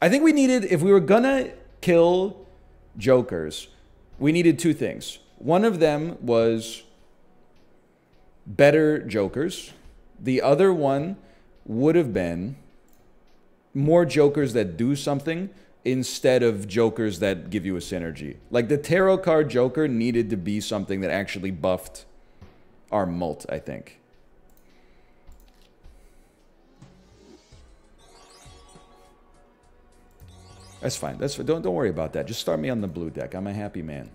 I think we needed, if we were gonna kill jokers, we needed two things. One of them was better jokers. The other one would have been more jokers that do something instead of jokers that give you a synergy. Like the tarot card joker needed to be something that actually buffed our mult, I think. That's fine. That's don't don't worry about that. Just start me on the blue deck. I'm a happy man.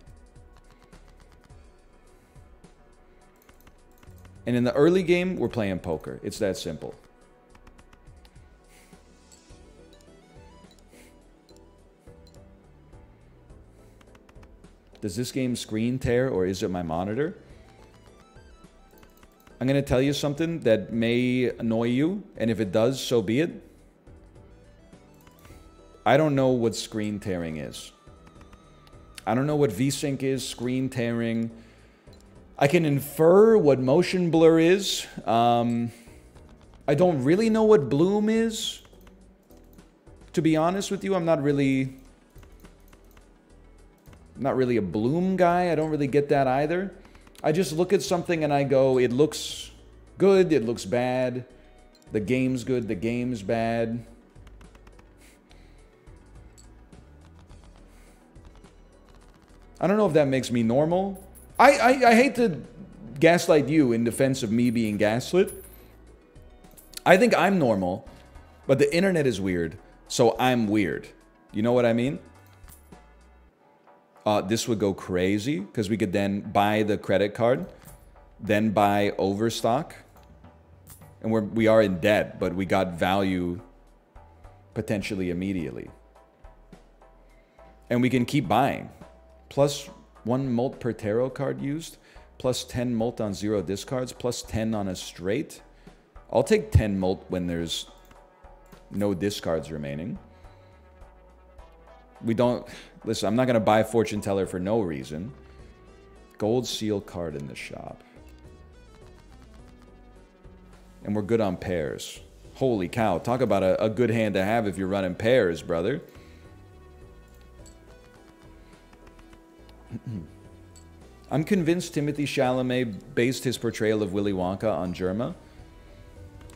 And in the early game, we're playing poker. It's that simple. Does this game screen tear or is it my monitor? I'm going to tell you something that may annoy you, and if it does, so be it. I don't know what screen tearing is. I don't know what VSync is, screen tearing. I can infer what motion blur is. Um, I don't really know what bloom is. To be honest with you, I'm not really not really a bloom guy. I don't really get that either. I just look at something and I go, it looks good, it looks bad. The game's good, the game's bad. I don't know if that makes me normal. I, I, I hate to gaslight you in defense of me being gaslit. I think I'm normal, but the internet is weird, so I'm weird. You know what I mean? uh, this would go crazy because we could then buy the credit card, then buy overstock, and we're we are in debt, but we got value potentially immediately, and we can keep buying. Plus one mult per tarot card used, plus 10 mult on zero discards, plus 10 on a straight. I'll take 10 mult when there's no discards remaining. We don't... Listen, I'm not going to buy Fortune Teller for no reason. Gold seal card in the shop. And we're good on pairs. Holy cow. Talk about a, a good hand to have if you're running pairs, brother. I'm convinced Timothée Chalamet based his portrayal of Willy Wonka on Germa.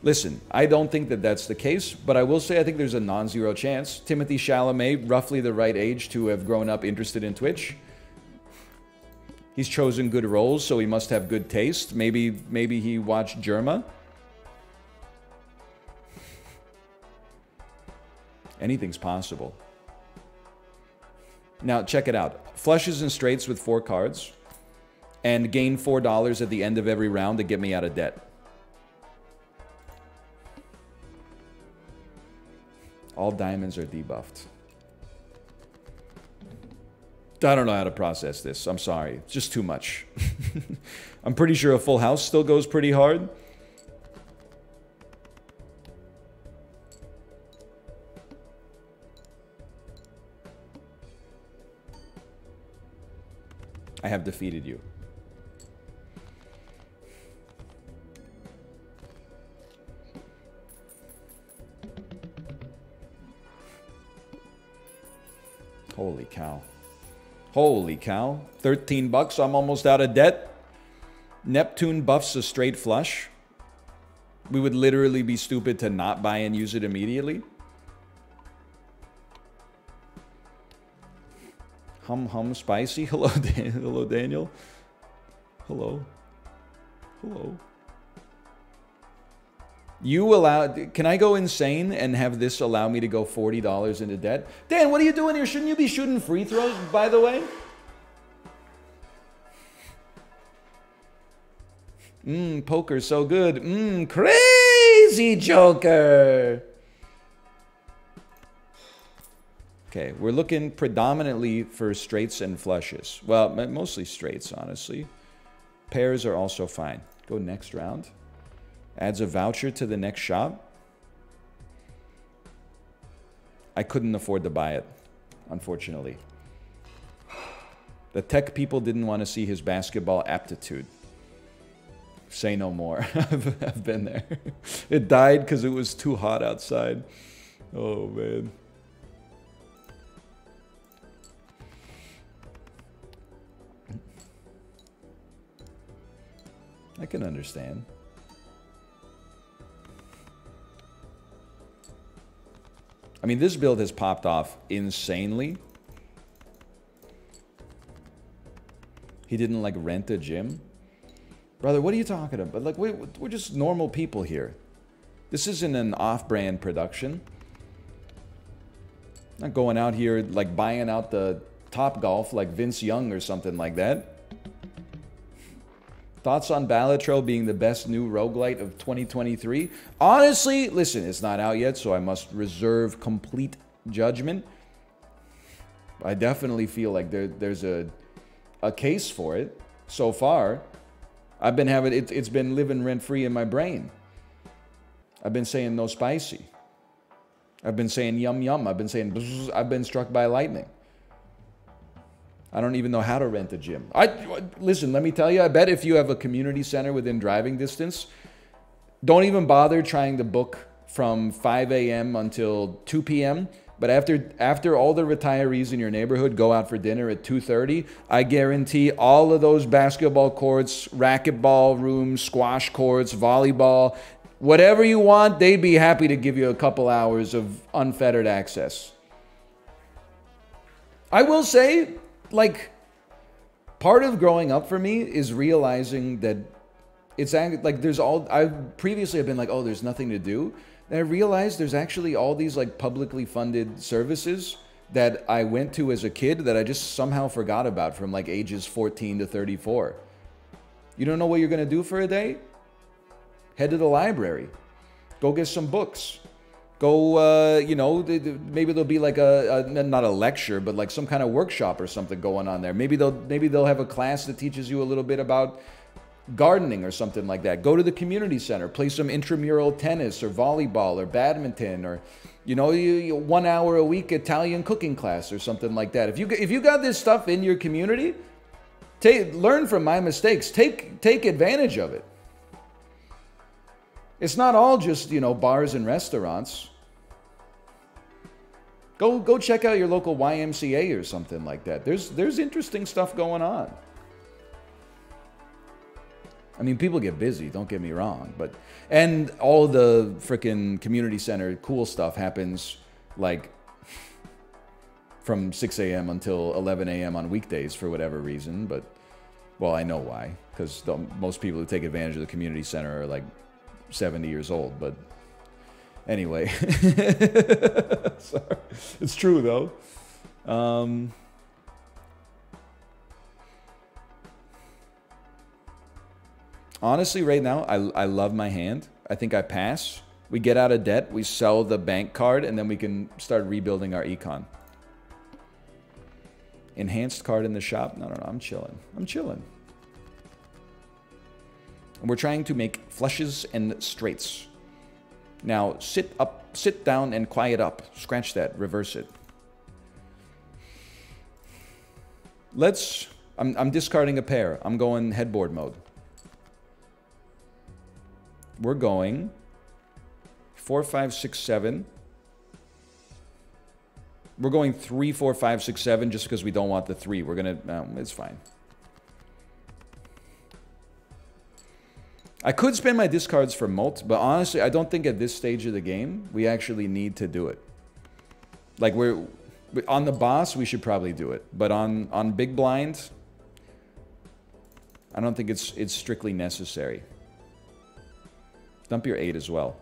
Listen, I don't think that that's the case, but I will say I think there's a non-zero chance. Timothée Chalamet, roughly the right age to have grown up interested in Twitch. He's chosen good roles, so he must have good taste. Maybe, maybe he watched Germa. Anything's possible. Now, check it out. Flushes and straights with four cards. And gain $4 at the end of every round to get me out of debt. All diamonds are debuffed. I don't know how to process this. I'm sorry. It's just too much. I'm pretty sure a full house still goes pretty hard. I have defeated you. Holy cow. Holy cow. 13 bucks. I'm almost out of debt. Neptune buffs a straight flush. We would literally be stupid to not buy and use it immediately. Hum hum spicy. Hello, Dan Hello, Daniel. Hello. Hello. You allow, can I go insane and have this allow me to go $40 into debt? Dan, what are you doing here? Shouldn't you be shooting free throws, by the way? Mmm, poker so good. Mmm, crazy joker. Okay, we're looking predominantly for straights and flushes. Well, mostly straights, honestly. Pairs are also fine. Go next round adds a voucher to the next shop. I couldn't afford to buy it, unfortunately. The tech people didn't want to see his basketball aptitude. Say no more. I've, I've been there. It died because it was too hot outside. Oh, man. I can understand. I mean, this build has popped off insanely. He didn't, like, rent a gym. Brother, what are you talking about? Like, we're, we're just normal people here. This isn't an off-brand production. Not going out here, like, buying out the Topgolf like Vince Young or something like that. Thoughts on Balatro being the best new roguelite of 2023? Honestly, listen, it's not out yet, so I must reserve complete judgment. I definitely feel like there, there's a, a case for it so far. I've been having it, it's been living rent free in my brain. I've been saying no spicy. I've been saying yum yum. I've been saying I've been struck by lightning. I don't even know how to rent a gym. I listen, let me tell you, I bet if you have a community center within driving distance, don't even bother trying to book from 5 a.m. until 2 p.m. But after after all the retirees in your neighborhood go out for dinner at 2:30, I guarantee all of those basketball courts, racquetball rooms, squash courts, volleyball, whatever you want, they'd be happy to give you a couple hours of unfettered access. I will say like part of growing up for me is realizing that it's like there's all I previously have been like, oh, there's nothing to do. And I realized there's actually all these like publicly funded services that I went to as a kid that I just somehow forgot about from like ages 14 to 34. You don't know what you're going to do for a day? Head to the library. Go get some books go uh, you know maybe there'll be like a, a, not a lecture but like some kind of workshop or something going on there. Maybe they'll maybe they'll have a class that teaches you a little bit about gardening or something like that. Go to the community center play some intramural tennis or volleyball or badminton or you know you, you, one hour a week italian cooking class or something like that. If you if you got this stuff in your community take learn from my mistakes. Take take advantage of it it's not all just, you know, bars and restaurants. Go go check out your local YMCA or something like that. There's there's interesting stuff going on. I mean, people get busy, don't get me wrong, but and all the freaking community center cool stuff happens like from 6 a.m. until 11 a.m. on weekdays for whatever reason, but well, I know why, because most people who take advantage of the community center are like 70 years old, but anyway. it's true, though. Um, honestly, right now, I, I love my hand. I think I pass. We get out of debt, we sell the bank card, and then we can start rebuilding our econ. Enhanced card in the shop? No, no, no, I'm chilling. I'm chilling. And we're trying to make flushes and straights. Now, sit up, sit down and quiet up. Scratch that, reverse it. Let's, I'm, I'm discarding a pair. I'm going headboard mode. We're going four, five, six, seven. We're going three, four, five, six, seven, just because we don't want the three. We're gonna, no, it's fine. I could spend my discards for mult, but honestly, I don't think at this stage of the game, we actually need to do it. Like, we're... On the boss, we should probably do it. But on, on Big Blind, I don't think it's, it's strictly necessary. Dump your 8 as well.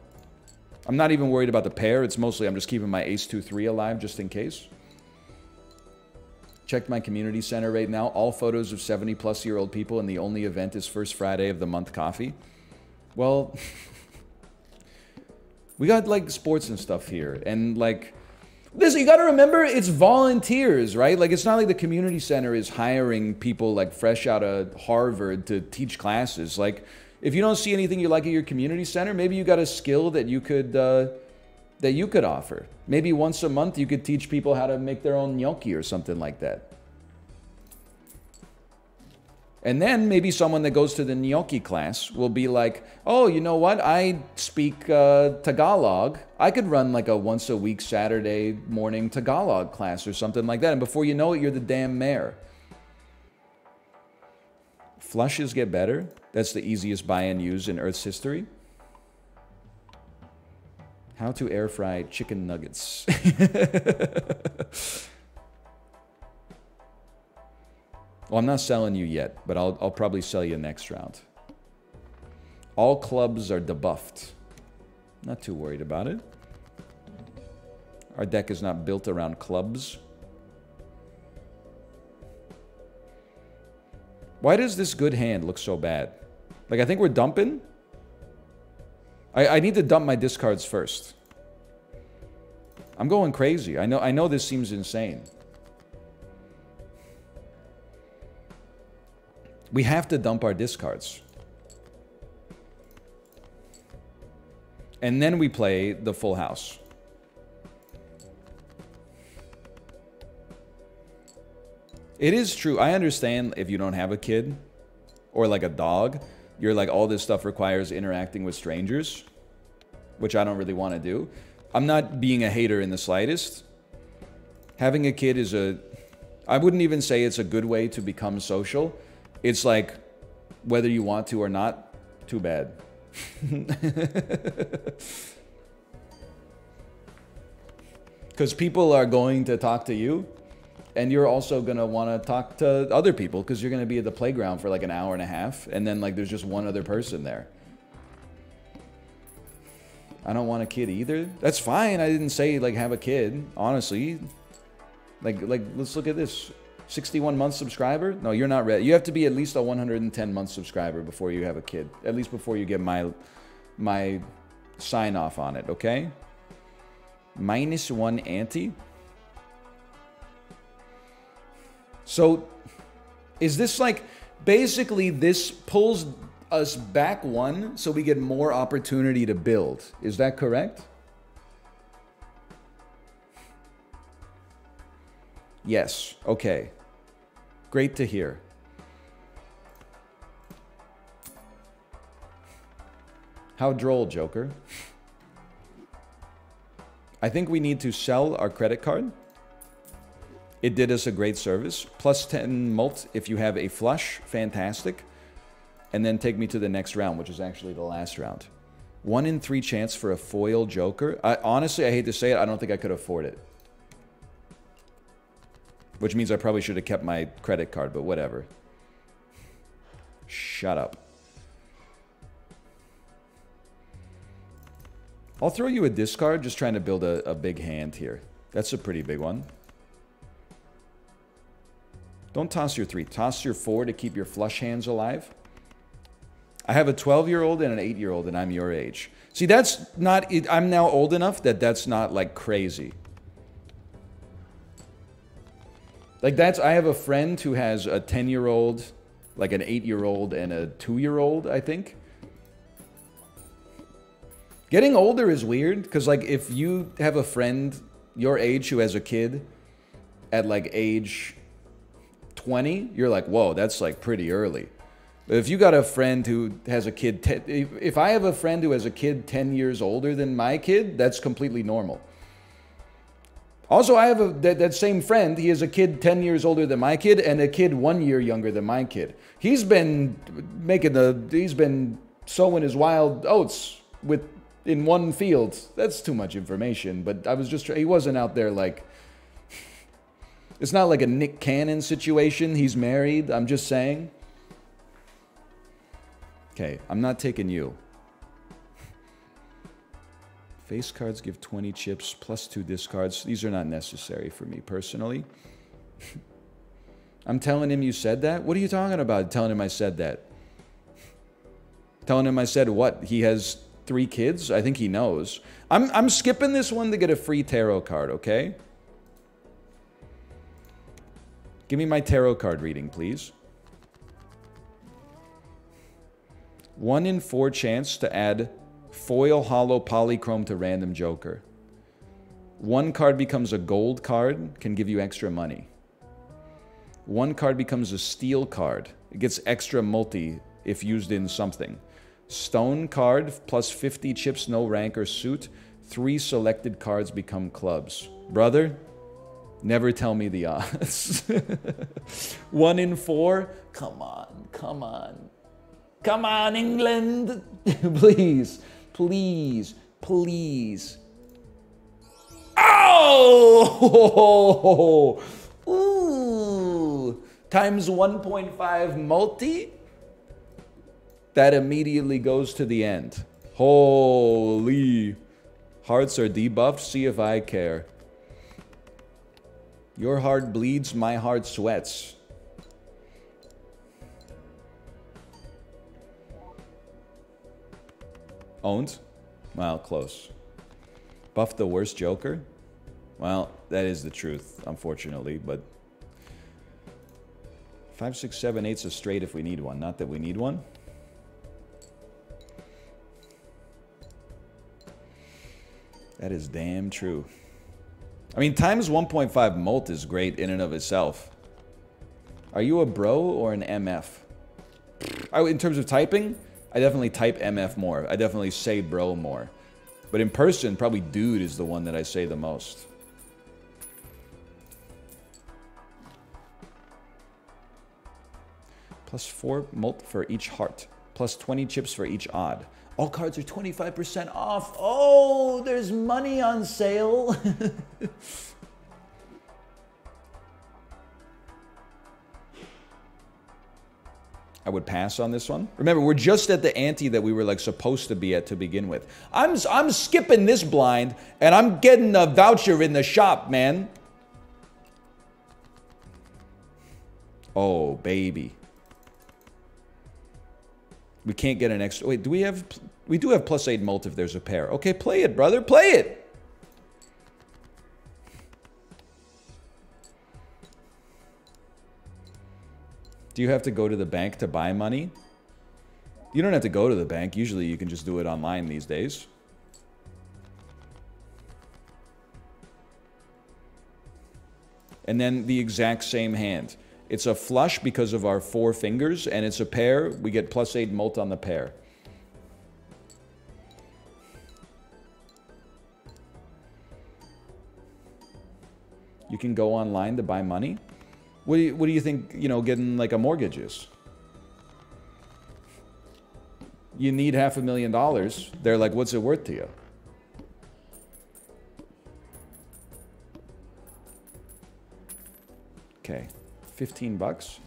I'm not even worried about the pair. It's mostly I'm just keeping my ace 2-3 alive just in case. Checked my community center right now. All photos of 70 plus year old people, and the only event is first Friday of the month coffee. Well, we got like sports and stuff here, and like. Listen, you got to remember it's volunteers, right? Like it's not like the community center is hiring people like fresh out of Harvard to teach classes. Like if you don't see anything you like at your community center, maybe you got a skill that you could uh, that you could offer. Maybe once a month you could teach people how to make their own gnocchi or something like that. And then maybe someone that goes to the gnocchi class will be like, oh, you know what? I speak uh, Tagalog. I could run like a once a week Saturday morning Tagalog class or something like that. And before you know it, you're the damn mayor. Flushes get better. That's the easiest buy and use in Earth's history. How to air fry chicken nuggets. well, I'm not selling you yet, but I'll, I'll probably sell you next round. All clubs are debuffed. Not too worried about it. Our deck is not built around clubs. Why does this good hand look so bad? Like, I think we're dumping. I, I need to dump my discards first. I'm going crazy. I know, I know this seems insane. We have to dump our discards. And then we play the full house. It is true. I understand if you don't have a kid or like a dog, you're like, all this stuff requires interacting with strangers, which I don't really want to do. I'm not being a hater in the slightest. Having a kid is a, I wouldn't even say it's a good way to become social. It's like, whether you want to or not, too bad. Because people are going to talk to you and you're also going to want to talk to other people because you're going to be at the playground for like an hour and a half and then like there's just one other person there. I don't want a kid either. That's fine. I didn't say like have a kid honestly. Like like let's look at this 61 month subscriber no you're not ready you have to be at least a 110 month subscriber before you have a kid at least before you get my my sign off on it okay minus one ante So is this like basically this pulls us back one so we get more opportunity to build? Is that correct? Yes. Okay. Great to hear. How droll, Joker. I think we need to sell our credit card. It did us a great service. Plus 10 mult if you have a flush. Fantastic. And then take me to the next round, which is actually the last round. One in three chance for a foil joker. I, honestly, I hate to say it. I don't think I could afford it. Which means I probably should have kept my credit card, but whatever. Shut up. I'll throw you a discard, just trying to build a, a big hand here. That's a pretty big one. Don't toss your three. Toss your four to keep your flush hands alive. I have a 12-year-old and an 8-year-old, and I'm your age. See, that's not... I'm now old enough that that's not, like, crazy. Like, that's... I have a friend who has a 10-year-old, like an 8-year-old, and a 2-year-old, I think. Getting older is weird, because, like, if you have a friend your age who has a kid at, like, age 20, you're like, whoa, that's like pretty early. But if you got a friend who has a kid, if I have a friend who has a kid 10 years older than my kid, that's completely normal. Also, I have a, that, that same friend. He has a kid 10 years older than my kid and a kid one year younger than my kid. He's been making the, he's been sowing his wild oats with, in one field. That's too much information, but I was just, he wasn't out there like, it's not like a Nick Cannon situation. He's married. I'm just saying. Okay, I'm not taking you. Face cards give 20 chips plus two discards. These are not necessary for me personally. I'm telling him you said that? What are you talking about? Telling him I said that? Telling him I said what? He has three kids? I think he knows. I'm, I'm skipping this one to get a free tarot card, okay? Give me my tarot card reading, please. One in four chance to add foil hollow polychrome to random joker. One card becomes a gold card, can give you extra money. One card becomes a steel card. It gets extra multi if used in something. Stone card plus 50 chips, no rank or suit. Three selected cards become clubs. Brother, Never tell me the odds. One in four? Come on, come on. Come on, England. please, please, please. Oh! Ooh. Times 1.5 multi? That immediately goes to the end. Holy. Hearts are debuffed. See if I care. Your heart bleeds, my heart sweats. Owned? Well, close. Buff the worst Joker? Well, that is the truth, unfortunately, but... 5, 6, 7, 8's a straight if we need one. Not that we need one. That is damn true. I mean, times 1.5 mult is great in and of itself. Are you a bro or an MF? Oh, in terms of typing, I definitely type MF more. I definitely say bro more. But in person, probably dude is the one that I say the most. Plus 4 mult for each heart. Plus 20 chips for each odd. All cards are 25% off. Oh, there's money on sale. I would pass on this one. Remember, we're just at the ante that we were like supposed to be at to begin with. I'm I'm skipping this blind and I'm getting a voucher in the shop, man. Oh, baby. We can't get an extra... Wait, do we have... We do have plus 8 mult if there's a pair. Okay, play it, brother. Play it! Do you have to go to the bank to buy money? You don't have to go to the bank. Usually you can just do it online these days. And then the exact same hand. It's a flush because of our four fingers, and it's a pair. We get plus eight mult on the pair. You can go online to buy money. What do you, what do you think, you know, getting like a mortgage is? You need half a million dollars. They're like, what's it worth to you? Okay. 15 bucks.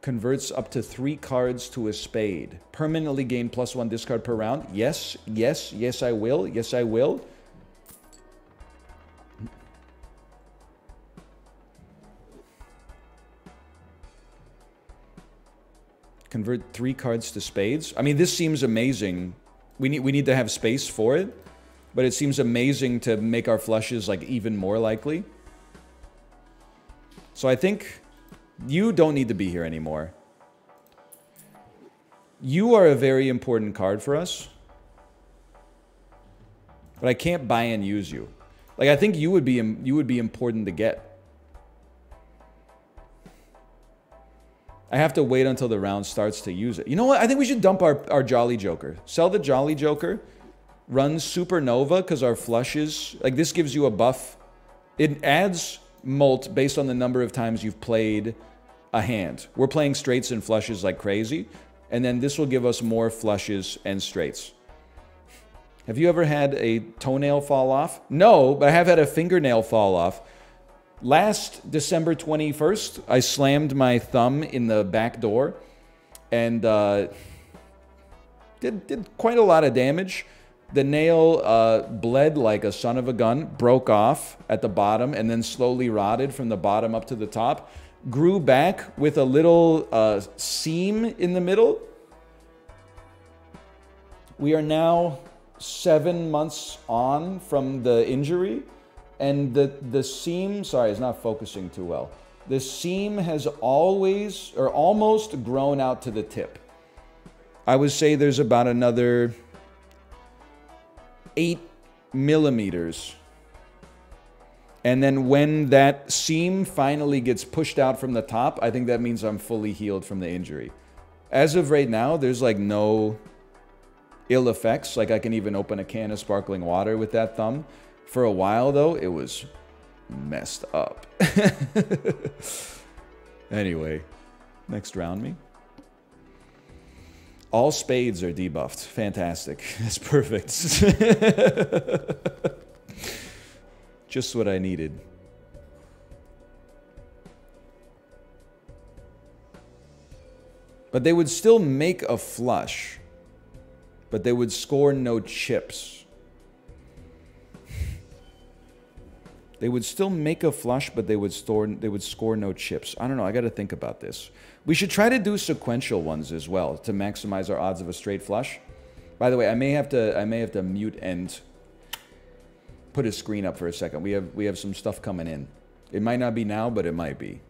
Converts up to three cards to a spade. Permanently gain plus one discard per round. Yes, yes, yes, I will. Yes, I will. Convert three cards to spades. I mean, this seems amazing. We need we need to have space for it, but it seems amazing to make our flushes like even more likely. So I think you don't need to be here anymore. You are a very important card for us. But I can't buy and use you. Like I think you would be you would be important to get. I have to wait until the round starts to use it. You know what? I think we should dump our, our Jolly Joker. Sell the Jolly Joker. Run Supernova because our flushes... Like, this gives you a buff. It adds mult based on the number of times you've played a hand. We're playing straights and flushes like crazy, and then this will give us more flushes and straights. Have you ever had a toenail fall off? No, but I have had a fingernail fall off. Last December 21st, I slammed my thumb in the back door and uh, did, did quite a lot of damage. The nail uh, bled like a son of a gun, broke off at the bottom, and then slowly rotted from the bottom up to the top. Grew back with a little uh, seam in the middle. We are now seven months on from the injury, and the, the seam, sorry, it's not focusing too well. The seam has always or almost grown out to the tip. I would say there's about another eight millimeters. And then when that seam finally gets pushed out from the top, I think that means I'm fully healed from the injury. As of right now, there's like no ill effects. Like I can even open a can of sparkling water with that thumb. For a while though, it was messed up. anyway, next round me. All spades are debuffed. Fantastic. That's perfect. Just what I needed. But they would still make a flush. But they would score no chips. They would still make a flush, but they would store they would score no chips. I don't know. I got to think about this. We should try to do sequential ones as well to maximize our odds of a straight flush. By the way, I may have to I may have to mute and put a screen up for a second. We have we have some stuff coming in. It might not be now, but it might be.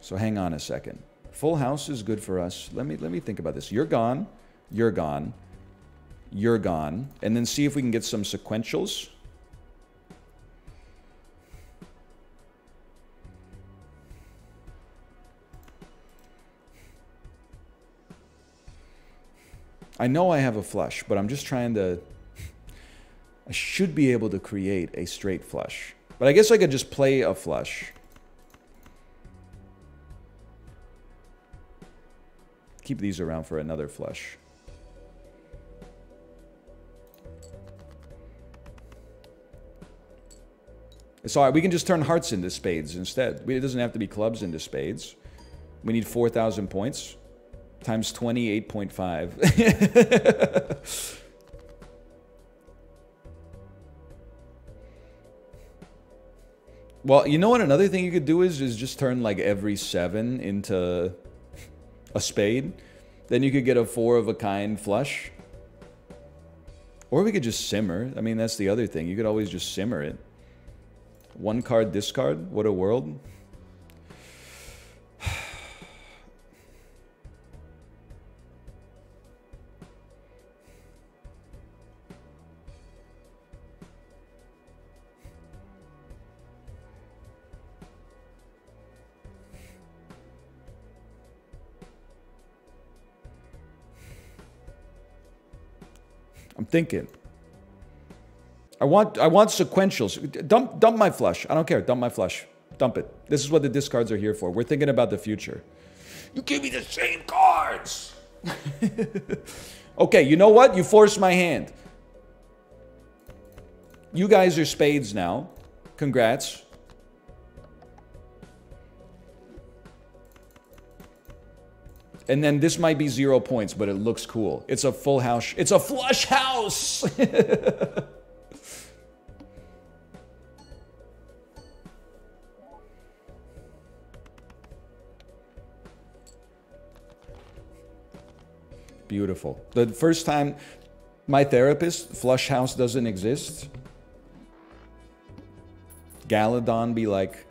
So hang on a second. Full house is good for us. Let me let me think about this. You're gone. You're gone. You're gone. And then see if we can get some sequentials. I know I have a flush, but I'm just trying to... I should be able to create a straight flush. But I guess I could just play a flush. Keep these around for another flush. It's alright, we can just turn hearts into spades instead. It doesn't have to be clubs into spades. We need 4,000 points times 28.5. well, you know what another thing you could do is, is just turn like every seven into a spade. Then you could get a four of a kind flush. Or we could just simmer. I mean, that's the other thing. You could always just simmer it. One card discard. What a world. I'm thinking. I want I want sequentials. Dump dump my flush. I don't care. Dump my flush. Dump it. This is what the discards are here for. We're thinking about the future. You give me the same cards. okay, you know what? You forced my hand. You guys are spades now. Congrats. And then this might be zero points, but it looks cool. It's a full house. It's a flush house! Beautiful. The first time my therapist, flush house doesn't exist. Galadon be like,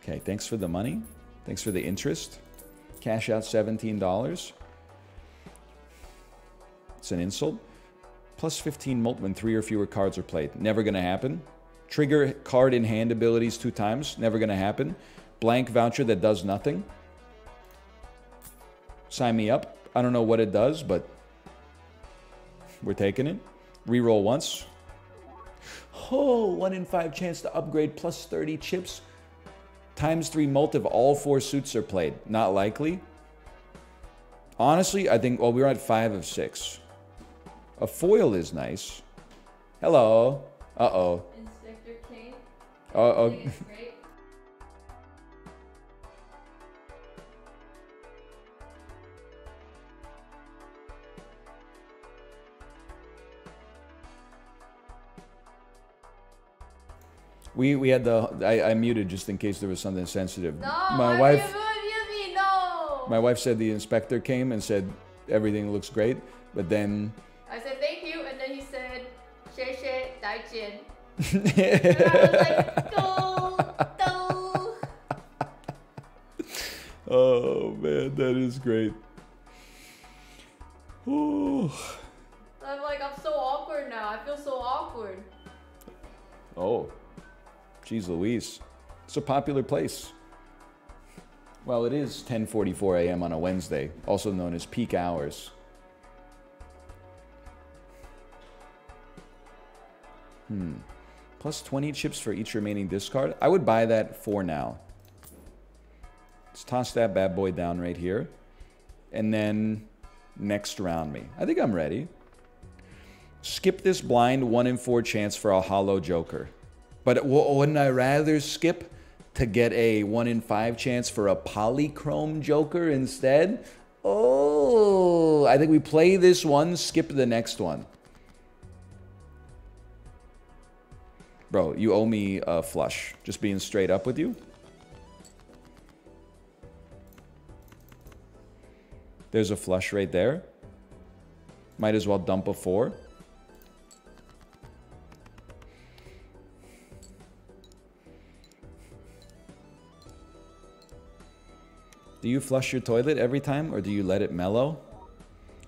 okay, thanks for the money. Thanks for the interest. Cash out $17. It's an insult. Plus 15 mult when three or fewer cards are played. Never going to happen. Trigger card in hand abilities two times. Never going to happen. Blank voucher that does nothing. Sign me up. I don't know what it does, but we're taking it. Reroll once. Oh, one in five chance to upgrade plus 30 chips times three mult if all four suits are played. Not likely. Honestly, I think, well, we are at five of six. A foil is nice. Hello. Uh-oh. Inspector King. Uh-oh. We, we had the I, I muted just in case there was something sensitive. No, my wife. Me, no. My wife said the inspector came and said everything looks great, but then. I said thank you, and then he said, "Xie xie, dai jian." oh man, that is great. I'm like, I'm so awkward now. I feel so awkward. Oh. Jeez Louise. It's a popular place. Well, it is 10:44 a.m. on a Wednesday, also known as peak hours. Hmm. Plus 20 chips for each remaining discard. I would buy that for now. Let's toss that bad boy down right here. And then next round me. I think I'm ready. Skip this blind 1 in 4 chance for a hollow joker. But wouldn't I rather skip to get a 1 in 5 chance for a polychrome joker instead? Oh, I think we play this one, skip the next one. Bro, you owe me a flush. Just being straight up with you. There's a flush right there. Might as well dump a four. Do you flush your toilet every time or do you let it mellow?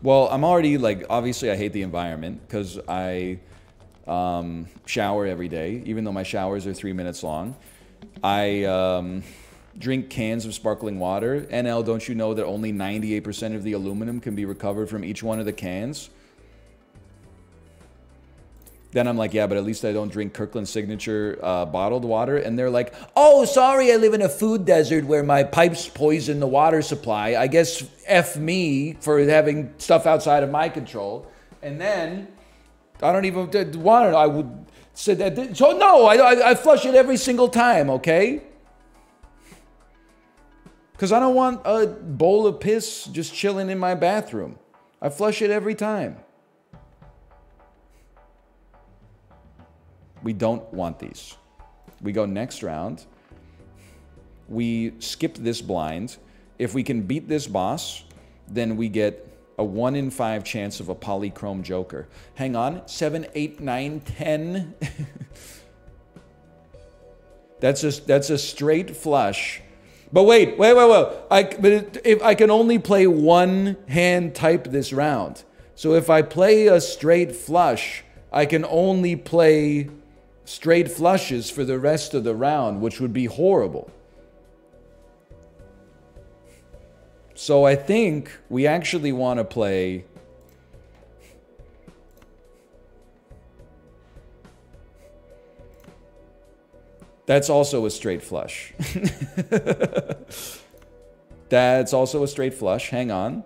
Well, I'm already like, obviously I hate the environment because I um, shower every day, even though my showers are three minutes long. I um, drink cans of sparkling water. NL, don't you know that only 98% of the aluminum can be recovered from each one of the cans? Then I'm like, yeah, but at least I don't drink Kirkland Signature uh, bottled water. And they're like, oh, sorry, I live in a food desert where my pipes poison the water supply. I guess F me for having stuff outside of my control. And then I don't even want it. I would say that. So no, I, I, I flush it every single time, okay? Because I don't want a bowl of piss just chilling in my bathroom. I flush it every time. We don't want these. We go next round. We skip this blind. If we can beat this boss, then we get a 1 in 5 chance of a polychrome joker. Hang on. 7, 8, 9, 10. that's, a, that's a straight flush. But wait, wait, wait, wait. I, but if I can only play one hand type this round. So if I play a straight flush, I can only play straight flushes for the rest of the round, which would be horrible. So I think we actually want to play That's also a straight flush. That's also a straight flush. Hang on.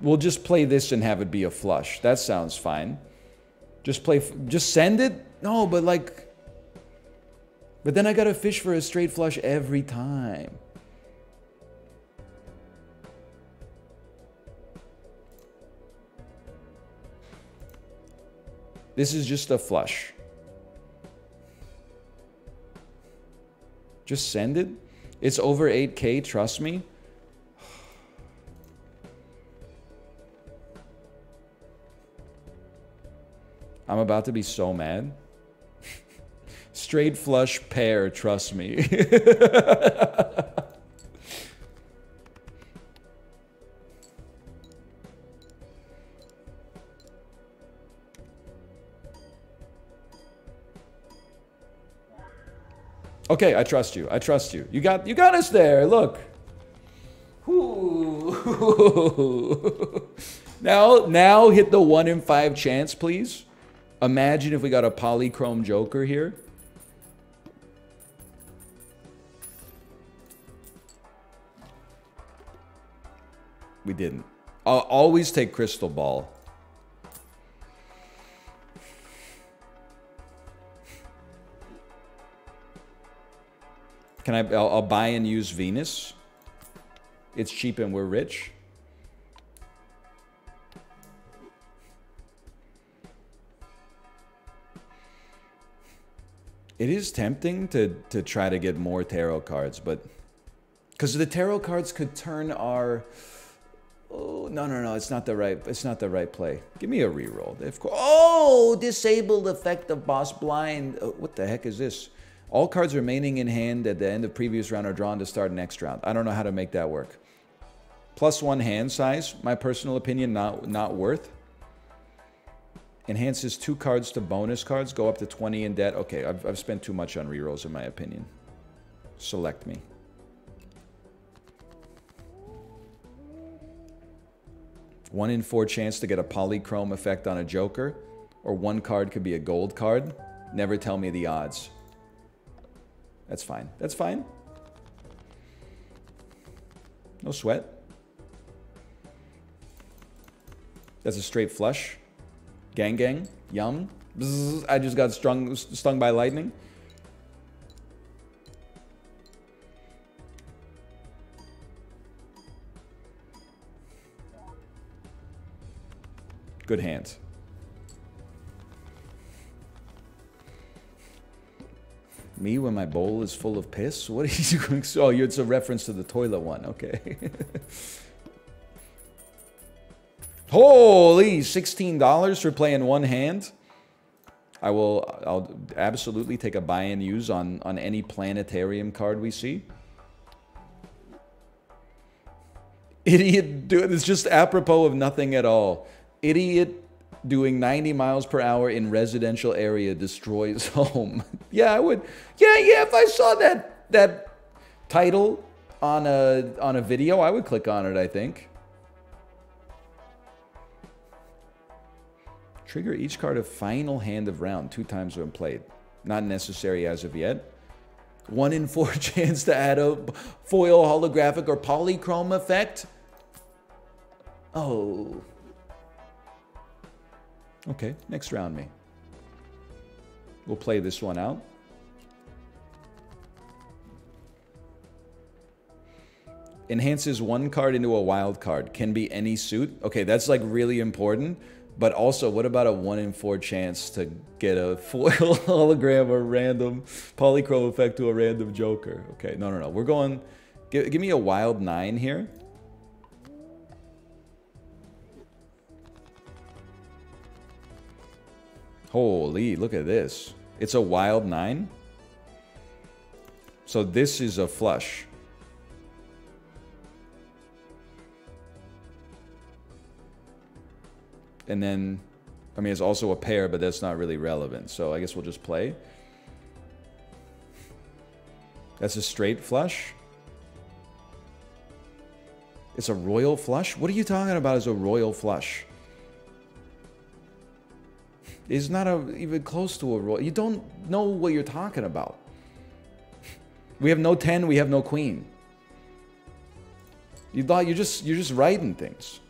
We'll just play this and have it be a flush. That sounds fine. Just play, just send it? No, but like, but then I gotta fish for a straight flush every time. This is just a flush. Just send it. It's over 8k, trust me. I'm about to be so mad. Straight flush pair, trust me. okay, I trust you. I trust you. You got you got us there. Look. now now hit the 1 in 5 chance, please. Imagine if we got a polychrome joker here. We didn't. I'll always take crystal ball. Can I, I'll, I'll buy and use Venus. It's cheap and we're rich. It is tempting to to try to get more tarot cards, but because the tarot cards could turn our Oh no no no! It's not the right. It's not the right play. Give me a reroll. Course. Oh, disabled effect of boss blind. Oh, what the heck is this? All cards remaining in hand at the end of previous round are drawn to start next round. I don't know how to make that work. Plus one hand size. My personal opinion, not not worth. Enhances two cards to bonus cards. Go up to 20 in debt. Okay, I've, I've spent too much on rerolls in my opinion. Select me. One in four chance to get a polychrome effect on a Joker. Or one card could be a gold card. Never tell me the odds. That's fine. That's fine. No sweat. That's a straight flush. Gang gang. Yum. I just got strung, stung by lightning. Good hands. Me when my bowl is full of piss? What are you doing? Oh, it's a reference to the toilet one. Okay. Holy, $16 for playing one hand? I will I'll absolutely take a buy and use on, on any planetarium card we see. Idiot, dude, it's just apropos of nothing at all. Idiot doing 90 miles per hour in residential area destroys home. yeah, I would. Yeah, yeah, if I saw that that title on a on a video, I would click on it, I think. Trigger each card of final hand of round two times when played. Not necessary as of yet. One in four chance to add a foil holographic or polychrome effect. Oh. Okay, next round me. We'll play this one out. Enhances one card into a wild card. Can be any suit. Okay, that's like really important. But also, what about a 1 in 4 chance to get a foil hologram or random polychrome effect to a random Joker? Okay, no, no, no. We're going... Give, give me a wild 9 here. Holy, look at this. It's a wild 9. So this is a flush. And then, I mean, it's also a pair, but that's not really relevant. So I guess we'll just play. That's a straight flush. It's a royal flush? What are you talking about as a royal flush? It's not a, even close to a royal. You don't know what you're talking about. We have no 10, we have no queen. You thought you're just you're just writing things.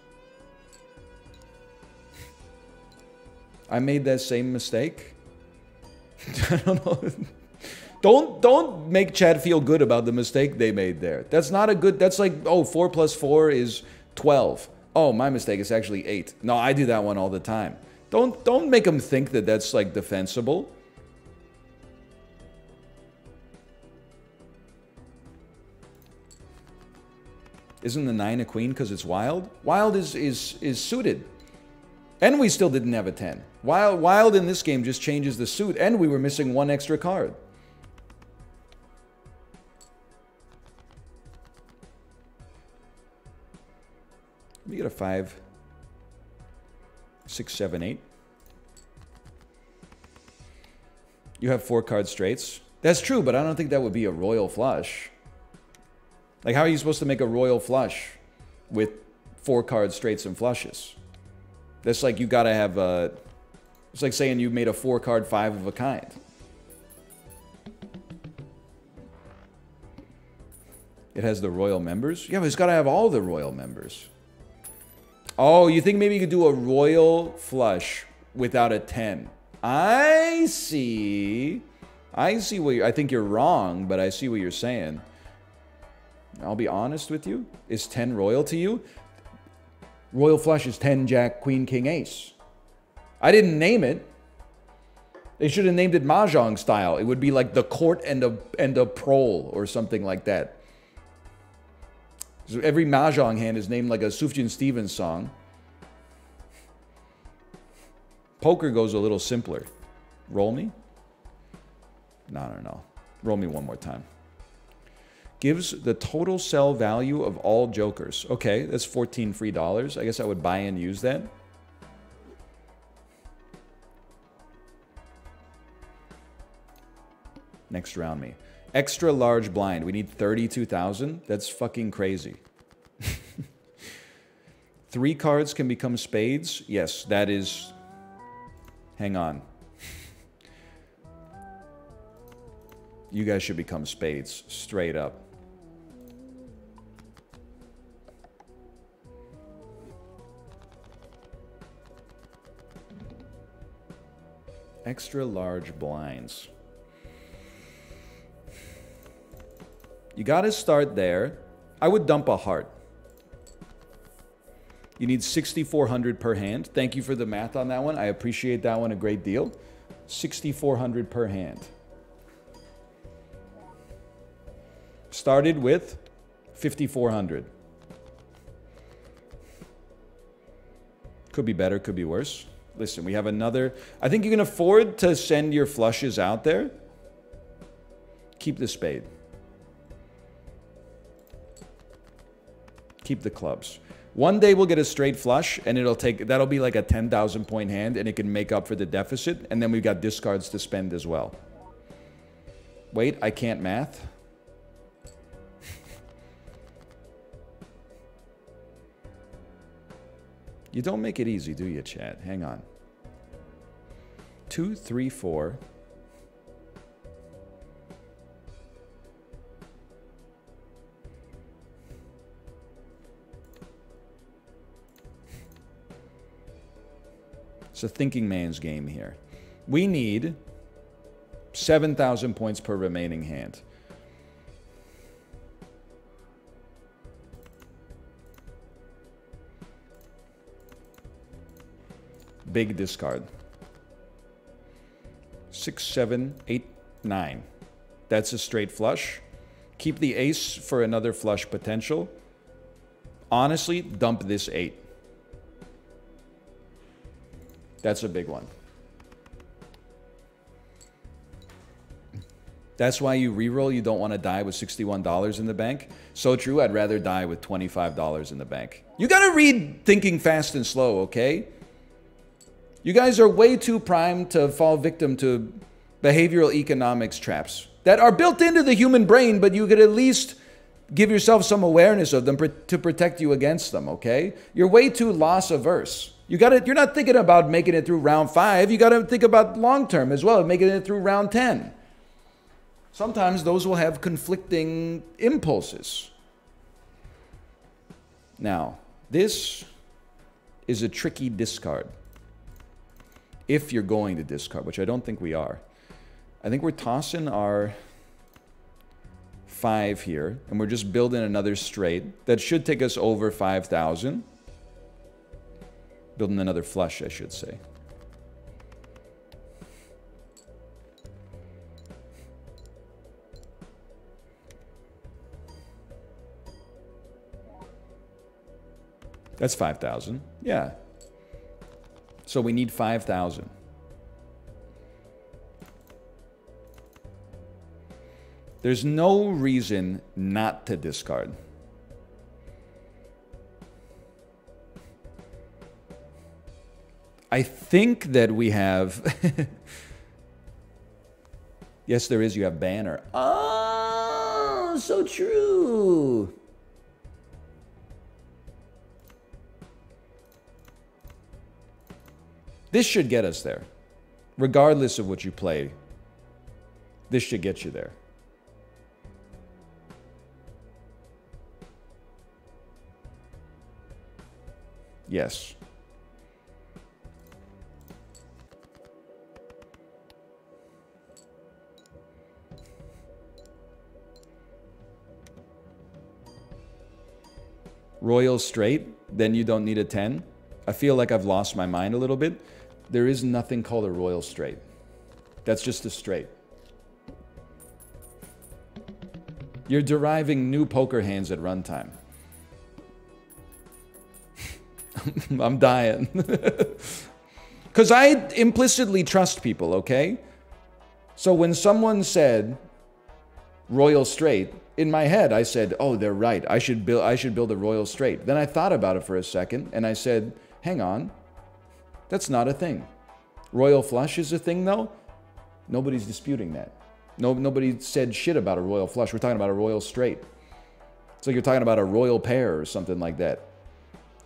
I made that same mistake. I don't know. don't don't make Chad feel good about the mistake they made there. That's not a good. That's like oh four plus four is twelve. Oh my mistake is actually eight. No, I do that one all the time. Don't don't make them think that that's like defensible. Isn't the nine a queen because it's wild? Wild is is is suited. And we still didn't have a 10. Wild, Wild in this game just changes the suit, and we were missing one extra card. Let me get a 5, 6, 7, 8. You have four card straights. That's true, but I don't think that would be a royal flush. Like, how are you supposed to make a royal flush with four card straights and flushes? That's like you gotta have a. It's like saying you made a four card five of a kind. It has the royal members? Yeah, but it's gotta have all the royal members. Oh, you think maybe you could do a royal flush without a 10? I see. I see what you. I think you're wrong, but I see what you're saying. I'll be honest with you. Is 10 royal to you? Royal Flush is 10 Jack Queen King Ace. I didn't name it. They should have named it Mahjong style. It would be like the court and a and a prole or something like that. So every Mahjong hand is named like a Sufjan Stevens song. Poker goes a little simpler. Roll me? No, no, no. Roll me one more time gives the total sell value of all jokers. Okay, that's 14 free dollars. I guess I would buy and use that. Next round me. Extra large blind. We need 32,000. That's fucking crazy. Three cards can become spades. Yes, that is... Hang on. you guys should become spades, straight up. Extra large blinds. You got to start there. I would dump a heart. You need 6,400 per hand. Thank you for the math on that one. I appreciate that one a great deal. 6,400 per hand. Started with 5,400. Could be better, could be worse listen, we have another. I think you can afford to send your flushes out there. Keep the spade. Keep the clubs. One day we'll get a straight flush, and it'll take that'll be like a 10,000 point hand, and it can make up for the deficit. And then we've got discards to spend as well. Wait, I can't math. You don't make it easy, do you, Chad? Hang on. Two, three, four. It's a thinking man's game here. We need 7,000 points per remaining hand. Big discard. Six, seven, eight, nine. That's a straight flush. Keep the ace for another flush potential. Honestly, dump this eight. That's a big one. That's why you reroll. You don't want to die with $61 in the bank. So true. I'd rather die with $25 in the bank. You got to read Thinking Fast and Slow, okay? You guys are way too primed to fall victim to behavioral economics traps that are built into the human brain, but you could at least give yourself some awareness of them to protect you against them, okay? You're way too loss averse. You got to you're not thinking about making it through round 5. You got to think about long term as well, making it through round 10. Sometimes those will have conflicting impulses. Now, this is a tricky discard if you're going to discard, which I don't think we are. I think we're tossing our five here, and we're just building another straight. That should take us over 5,000. Building another flush, I should say. That's 5,000. Yeah, so we need 5,000. There's no reason not to discard. I think that we have... yes, there is. You have banner. Oh, so true. This should get us there. Regardless of what you play, this should get you there. Yes. Royal straight, then you don't need a 10. I feel like I've lost my mind a little bit there is nothing called a royal straight. That's just a straight. You're deriving new poker hands at runtime. I'm dying. Because I implicitly trust people, okay? So when someone said royal straight, in my head I said, "Oh, they're right. I should build I should build a royal straight." Then I thought about it for a second and I said, "Hang on. That's not a thing. Royal flush is a thing, though. Nobody's disputing that. No, nobody said shit about a royal flush. We're talking about a royal straight. It's like you're talking about a royal pair or something like that.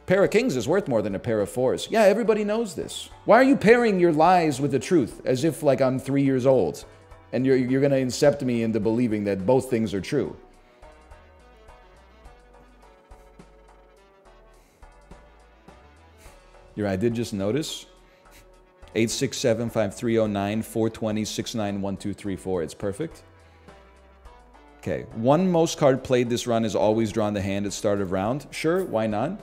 Pair of kings is worth more than a pair of fours. Yeah, everybody knows this. Why are you pairing your lies with the truth as if like I'm three years old and you're, you're going to incept me into believing that both things are true? You're, I did just notice 867 5309 420 691234. It's perfect. Okay, one most card played this run is always drawn the hand at start of round. Sure, why not?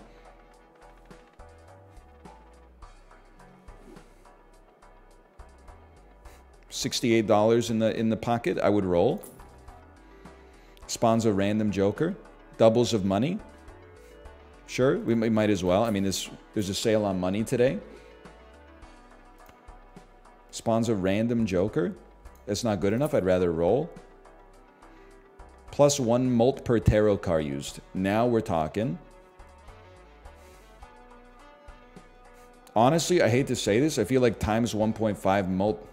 $68 in the in the pocket, I would roll. Spawns a random joker. Doubles of money. Sure, we might as well. I mean, there's, there's a sale on money today. Spawns a random joker. That's not good enough. I'd rather roll. Plus one mult per tarot card used. Now we're talking. Honestly, I hate to say this. I feel like times 1.5 mult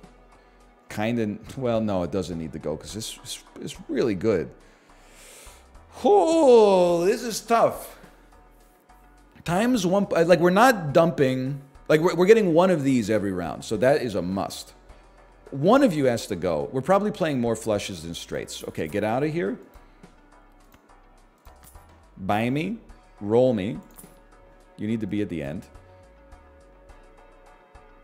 kind of... Well, no, it doesn't need to go because this is, is really good. Oh, this is tough times one like we're not dumping like we're, we're getting one of these every round so that is a must. One of you has to go. We're probably playing more flushes than straights. Okay get out of here. Buy me. Roll me. You need to be at the end.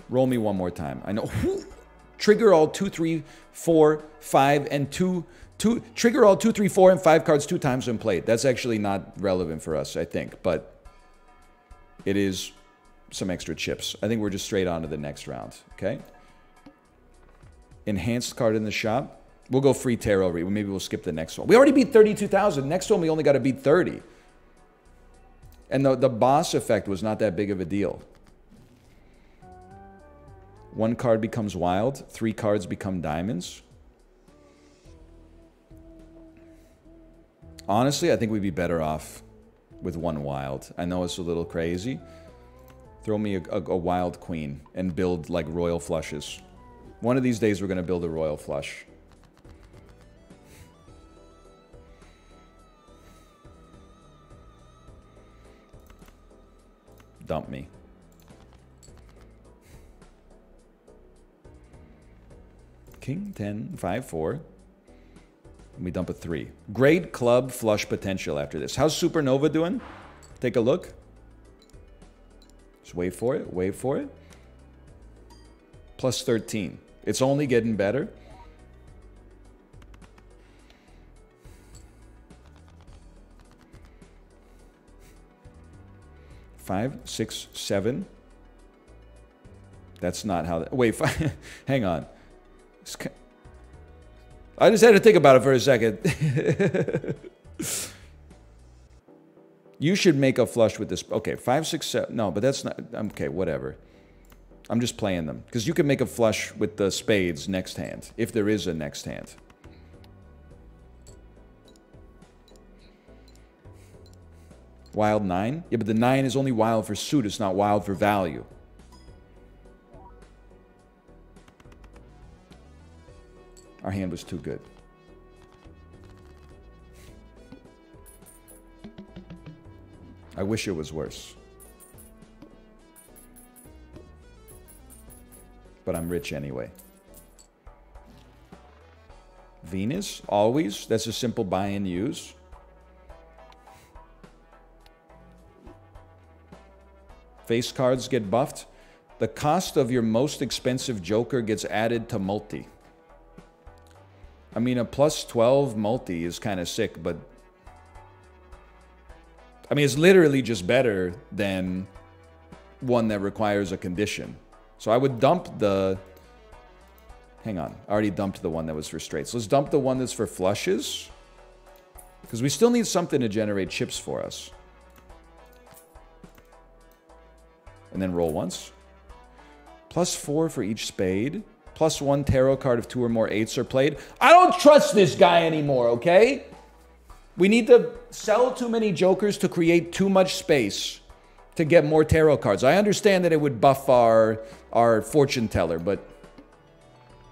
Roll me one more time. I know. Trigger all two three four five and two two trigger all two three four and five cards two times when played. That's actually not relevant for us i think but it is some extra chips. I think we're just straight on to the next round, okay? Enhanced card in the shop. We'll go free tarot read. Maybe we'll skip the next one. We already beat 32,000. Next one, we only got to beat 30. And the, the boss effect was not that big of a deal. One card becomes wild. Three cards become diamonds. Honestly, I think we'd be better off with one wild. I know it's a little crazy. Throw me a, a, a wild queen and build like royal flushes. One of these days we're going to build a royal flush. Dump me. King 10, 5, 4. We dump a three. Great club flush potential after this. How's Supernova doing? Take a look. Just wait for it. Wait for it. Plus 13. It's only getting better. Five, six, seven. That's not how that... Wait, five, hang on. I just had to think about it for a second. you should make a flush with this. Okay, five, six, seven. No, but that's not. Okay, whatever. I'm just playing them. Because you can make a flush with the spades next hand, if there is a next hand. Wild 9? Yeah, but the 9 is only wild for suit. It's not wild for value. Our hand was too good. I wish it was worse. But I'm rich anyway. Venus, always. That's a simple buy and use. Face cards get buffed. The cost of your most expensive Joker gets added to multi. I mean, a plus 12 multi is kind of sick, but... I mean, it's literally just better than one that requires a condition. So I would dump the... Hang on. I already dumped the one that was for straights. Let's dump the one that's for flushes. Because we still need something to generate chips for us. And then roll once. Plus four for each spade plus one tarot card if two or more eights are played. I don't trust this guy anymore, okay? We need to sell too many jokers to create too much space to get more tarot cards. I understand that it would buff our, our fortune teller, but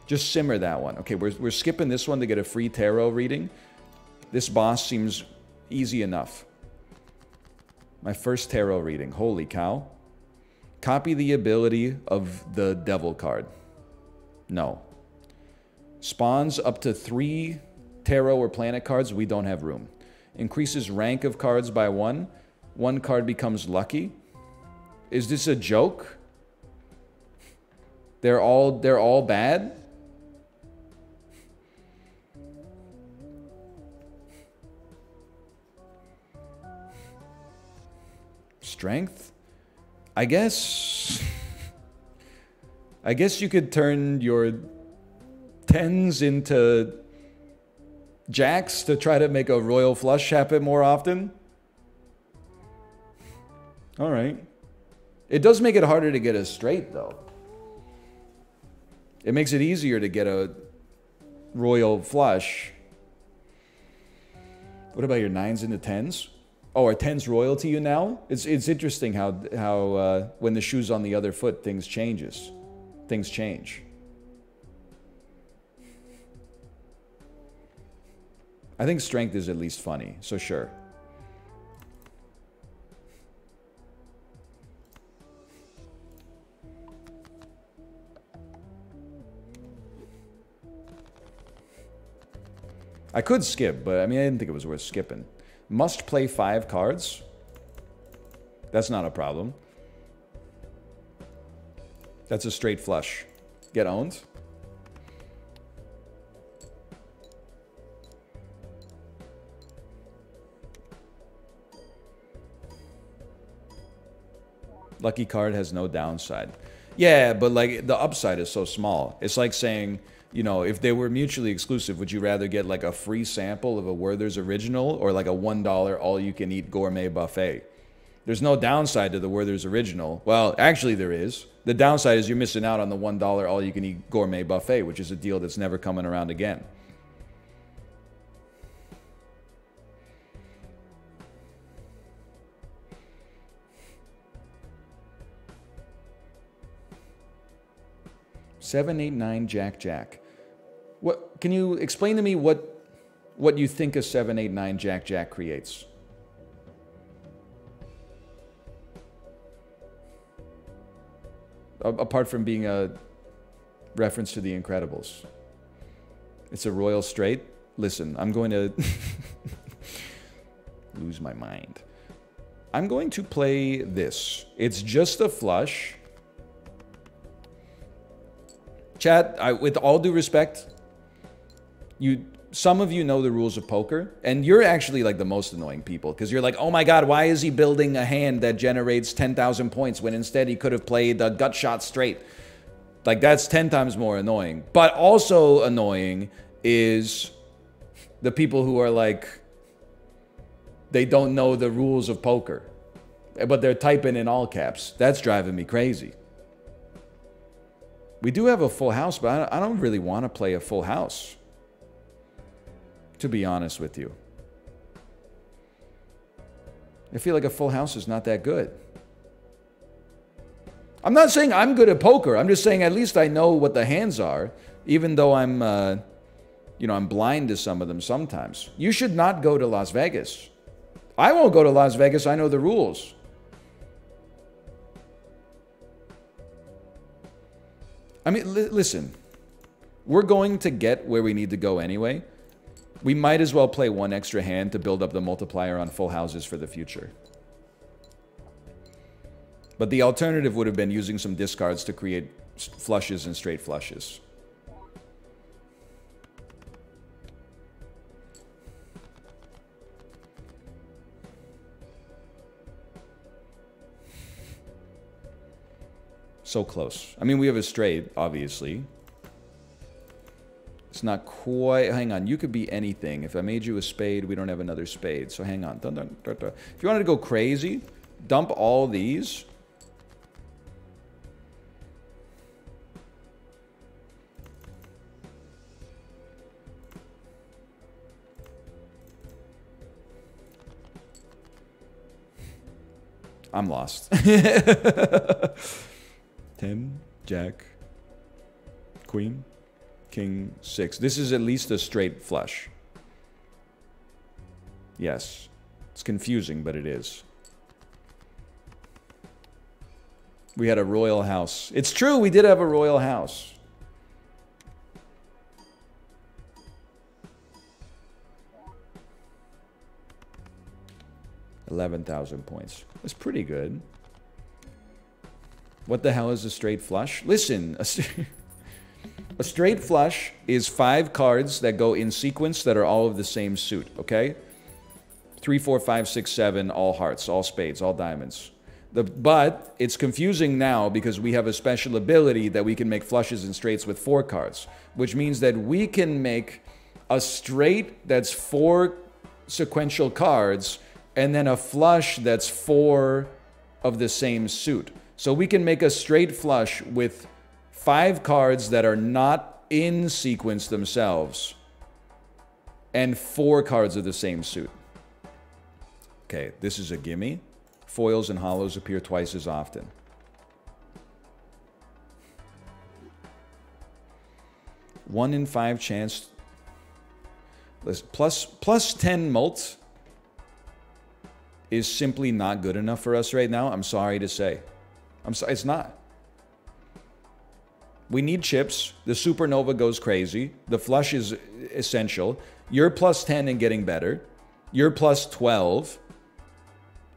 just simmer that one. Okay, we're, we're skipping this one to get a free tarot reading. This boss seems easy enough. My first tarot reading. Holy cow. Copy the ability of the devil card. No. Spawns up to three tarot or planet cards. We don't have room. Increases rank of cards by one. One card becomes lucky. Is this a joke? They're all they're all bad? Strength? I guess I guess you could turn your tens into jacks to try to make a royal flush happen more often. All right. It does make it harder to get a straight, though. It makes it easier to get a royal flush. What about your nines the tens? Oh, are tens royal to you now? It's it's interesting how how uh, when the shoe's on the other foot, things changes, things change. I think strength is at least funny, so sure. I could skip, but I mean, I didn't think it was worth skipping. Must play five cards. That's not a problem. That's a straight flush. Get owned. Lucky card has no downside. Yeah, but like the upside is so small. It's like saying, you know, if they were mutually exclusive, would you rather get like a free sample of a Werther's original or like a $1 all you can eat gourmet buffet? There's no downside to the Werther's original. Well, actually, there is. The downside is you're missing out on the $1 all you can eat gourmet buffet, which is a deal that's never coming around again. Seven, eight, nine, Jack, Jack. What can you explain to me what what you think a seven, eight, nine, Jack, Jack creates? Apart from being a reference to The Incredibles, it's a royal straight. Listen, I'm going to lose my mind. I'm going to play this. It's just a flush. Chat, I, with all due respect, you some of you know the rules of poker, and you're actually like the most annoying people because you're like, oh my god, why is he building a hand that generates 10,000 points when instead he could have played the gut shot straight? Like, that's 10 times more annoying. But also annoying is the people who are like, they don't know the rules of poker, but they're typing in all caps. That's driving me crazy. We do have a full house, but I don't really want to play a full house. To be honest with you. I feel like a full house is not that good. I'm not saying I'm good at poker. I'm just saying at least I know what the hands are, even though I'm, uh, you know, I'm blind to some of them sometimes. You should not go to Las Vegas. I won't go to Las Vegas. I know the rules. I mean, li listen, we're going to get where we need to go anyway. We might as well play one extra hand to build up the multiplier on full houses for the future. But the alternative would have been using some discards to create flushes and straight flushes. So close. I mean, we have a straight, obviously. It's not quite... Hang on. You could be anything. If I made you a spade, we don't have another spade. So hang on. Dun, dun, dun, if you wanted to go crazy, dump all these. I'm lost. 10, Jack, Queen, King, 6. This is at least a straight flush. Yes. It's confusing, but it is. We had a royal house. It's true, we did have a royal house. Eleven thousand points. That's pretty good. What the hell is a straight flush? Listen, a, straight flush is five cards that go in sequence that are all of the same suit, okay? Three, four, five, six, seven, all hearts, all spades, all diamonds. The, but it's confusing now because we have a special ability that we can make flushes and straights with four cards, which means that we can make a straight that's four sequential cards and then a flush that's four of the same suit. So we can make a straight flush with five cards that are not in sequence themselves and four cards of the same suit. Okay, this is a gimme. Foils and hollows appear twice as often. One in five chance. Plus, plus 10 mult is simply not good enough for us right now. I'm sorry to say. I'm sorry, it's not. We need chips. The supernova goes crazy. The flush is essential. You're plus 10 and getting better. You're plus 12.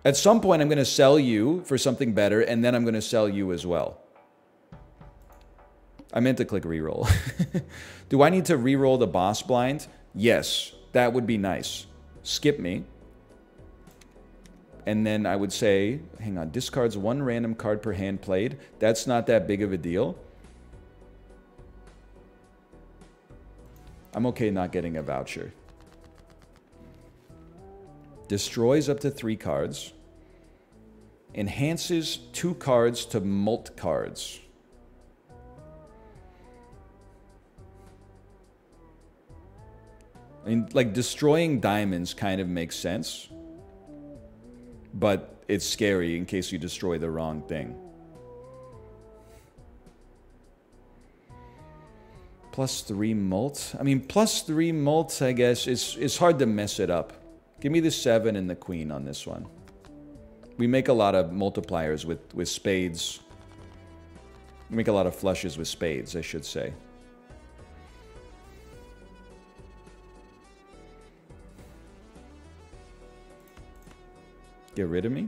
At some point, I'm going to sell you for something better, and then I'm going to sell you as well. I meant to click reroll. Do I need to reroll the boss blind? Yes, that would be nice. Skip me. And then I would say, hang on, discards one random card per hand played. That's not that big of a deal. I'm okay not getting a voucher destroys up to three cards, enhances two cards to mult cards. I mean, like destroying diamonds kind of makes sense, but it's scary in case you destroy the wrong thing. Plus three mult. I mean, plus three mult, I guess, it's, it's hard to mess it up. Give me the seven and the queen on this one. We make a lot of multipliers with, with spades. We make a lot of flushes with spades, I should say. Get rid of me?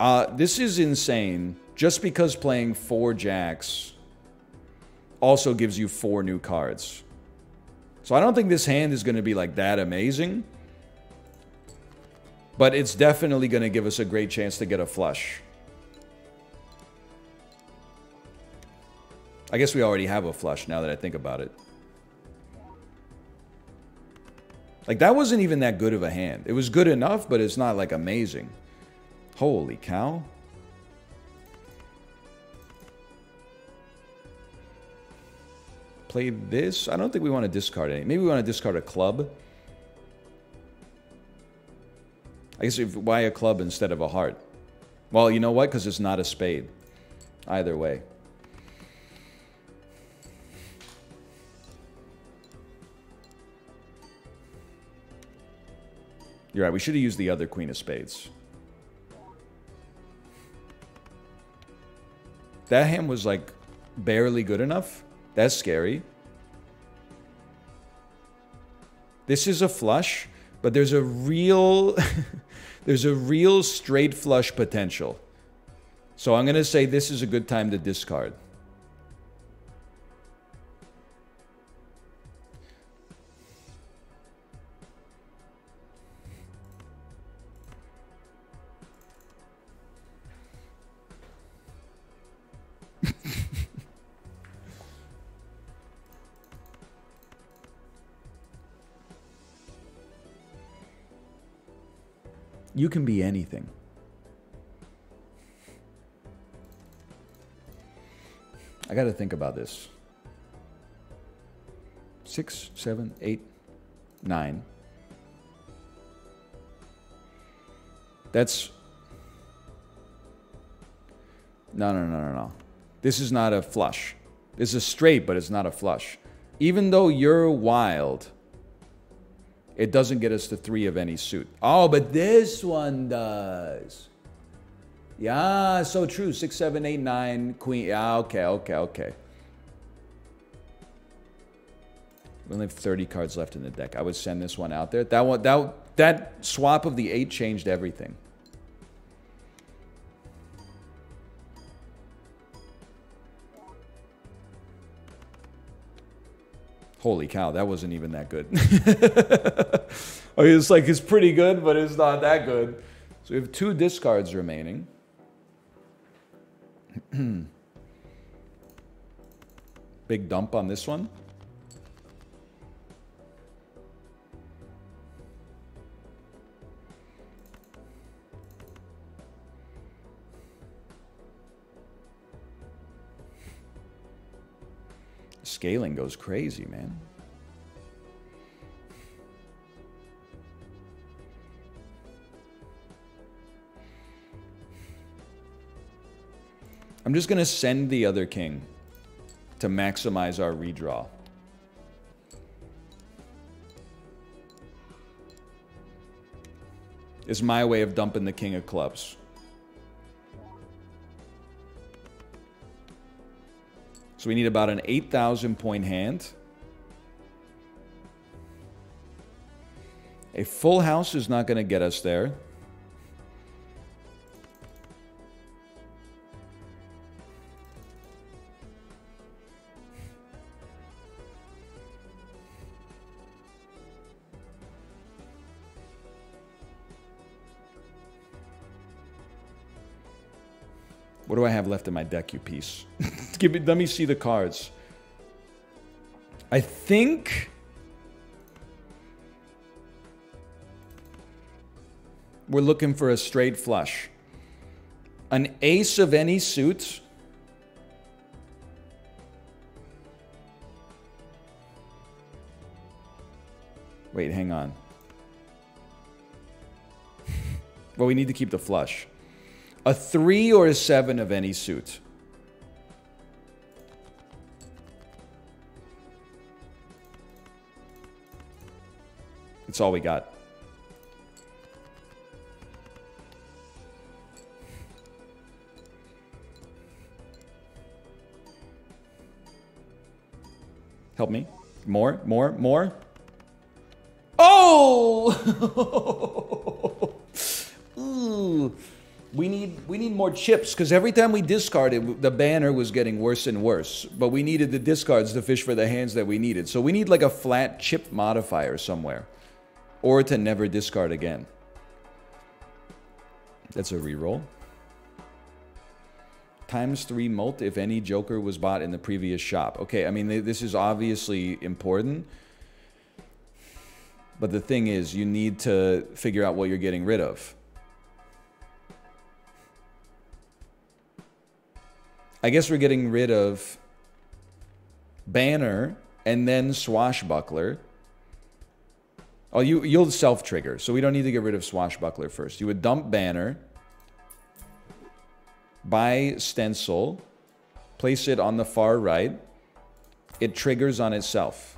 Uh, this is insane just because playing four jacks also gives you four new cards. So I don't think this hand is going to be like that amazing. But it's definitely going to give us a great chance to get a flush. I guess we already have a flush now that I think about it. Like, that wasn't even that good of a hand. It was good enough, but it's not, like, amazing. Holy cow. play this. I don't think we want to discard any. Maybe we want to discard a club. I guess if, why a club instead of a heart? Well, you know what? Because it's not a spade. Either way. You're right. We should have used the other queen of spades. That hand was like barely good enough. That's scary. This is a flush, but there's a real there's a real straight flush potential. So I'm going to say this is a good time to discard. You can be anything. I got to think about this. Six, seven, eight, nine. That's. No, no, no, no, no. This is not a flush. This is straight, but it's not a flush. Even though you're wild, it doesn't get us to three of any suit. Oh, but this one does. Yeah, so true. Six, seven, eight, nine, queen. Yeah, okay, okay, okay. We only have 30 cards left in the deck. I would send this one out there. That one, that that swap of the eight changed everything. Holy cow, that wasn't even that good. I mean, it's like it's pretty good, but it's not that good. So we have two discards remaining. Big dump on this one. Scaling goes crazy, man. I'm just going to send the other king to maximize our redraw. Is my way of dumping the king of clubs. So we need about an 8,000 point hand. A full house is not going to get us there. Left in my deck, you piece? Give me, let me see the cards. I think... We're looking for a straight flush. An ace of any suit. Wait, hang on. well, we need to keep the flush. A three or a seven of any suit. That's all we got. Help me. More, more, more. Oh! Ooh we need we need more chips because every time we discarded, the banner was getting worse and worse. But we needed the discards to fish for the hands that we needed. So we need like a flat chip modifier somewhere, or to never discard again. That's a reroll. Times three mult if any Joker was bought in the previous shop. Okay, I mean this is obviously important. But the thing is, you need to figure out what you're getting rid of. I guess we're getting rid of banner and then swashbuckler. Oh, you you'll self trigger, so we don't need to get rid of swashbuckler first. You would dump banner, buy stencil, place it on the far right. It triggers on itself.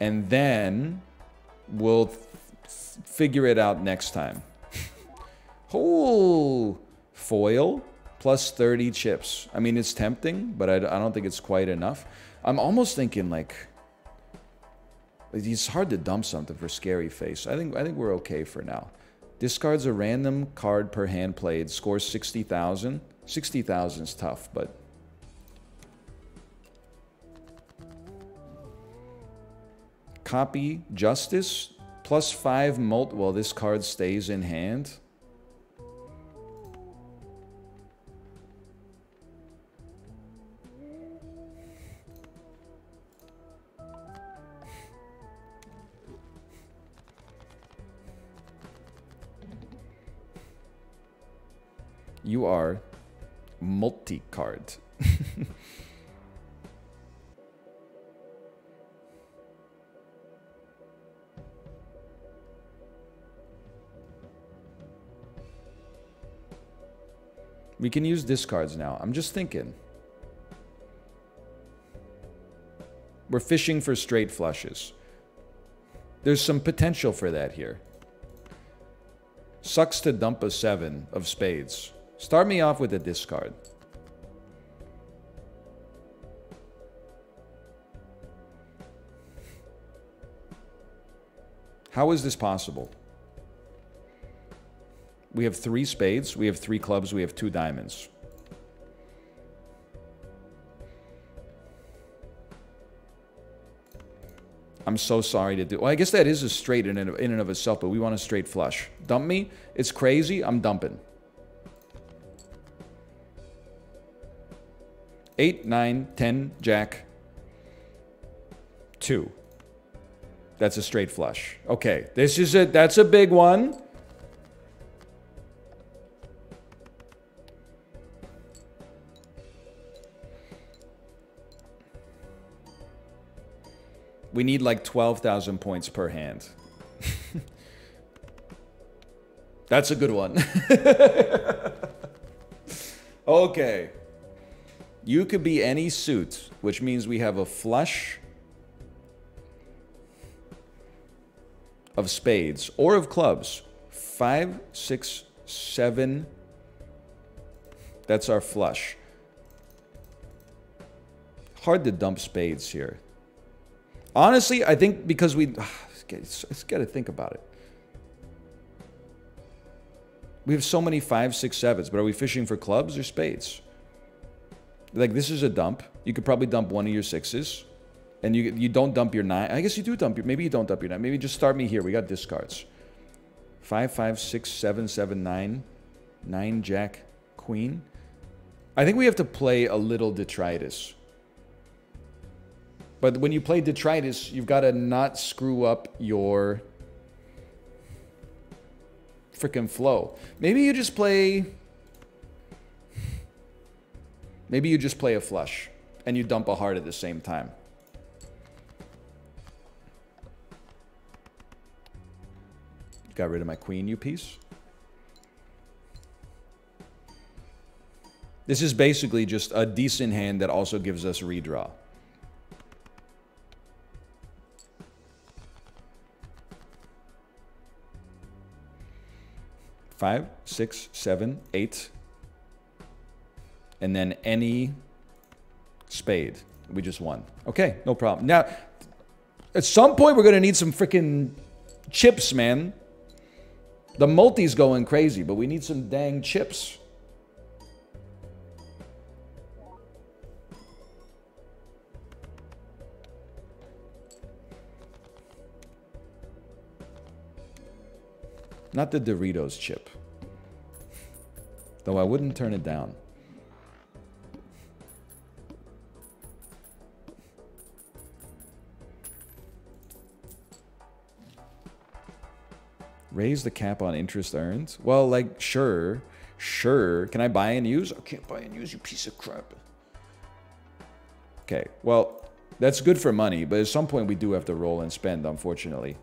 And then we'll figure it out next time. oh, foil plus 30 chips. I mean, it's tempting, but I, I don't think it's quite enough. I'm almost thinking like it's hard to dump something for scary face. I think I think we're okay for now. Discards a random card per hand played. Scores 60,000. 60,000 is tough, but copy justice plus five mult while this card stays in hand. You are multi-card. we can use discards now. I'm just thinking. We're fishing for straight flushes. There's some potential for that here. Sucks to dump a 7 of spades. Start me off with a discard. How is this possible? We have three spades, we have three clubs, we have two diamonds. I'm so sorry to do. Well, I guess that is a straight in and, of, in and of itself, but we want a straight flush. Dump me? It's crazy. I'm dumping. Eight, nine, ten, jack, two. That's a straight flush. Okay, this is a that's a big one. We need like 12,000 points per hand. That's a good one. okay. You could be any suit, which means we have a flush of spades or of clubs. Five, six, seven. That's our flush. Hard to dump spades here. Honestly, I think because we... Ah, let's got to think about it. We have so many five, six, sevens, but are we fishing for clubs or spades? Like, this is a dump. You could probably dump one of your sixes. And you you don't dump your nine. I guess you do dump your... Maybe you don't dump your nine. Maybe just start me here. We got discards. Five, five, six, seven, seven, nine. Nine, jack, queen. I think we have to play a little detritus. But when you play detritus, you've got to not screw up your freaking flow. Maybe you just play... Maybe you just play a flush and you dump a heart at the same time. Got rid of my queen, you piece. This is basically just a decent hand that also gives us redraw. five, six, seven, eight, and then any spade. We just won. Okay, no problem. Now, at some point, we're going to need some freaking chips, man. The multi's going crazy, but we need some dang chips. Not the Doritos chip. Though I wouldn't turn it down. Raise the cap on interest earned? Well, like, sure. Sure. Can I buy and use? I can't buy and use, you piece of crap. Okay, well, that's good for money, but at some point we do have to roll and spend, unfortunately.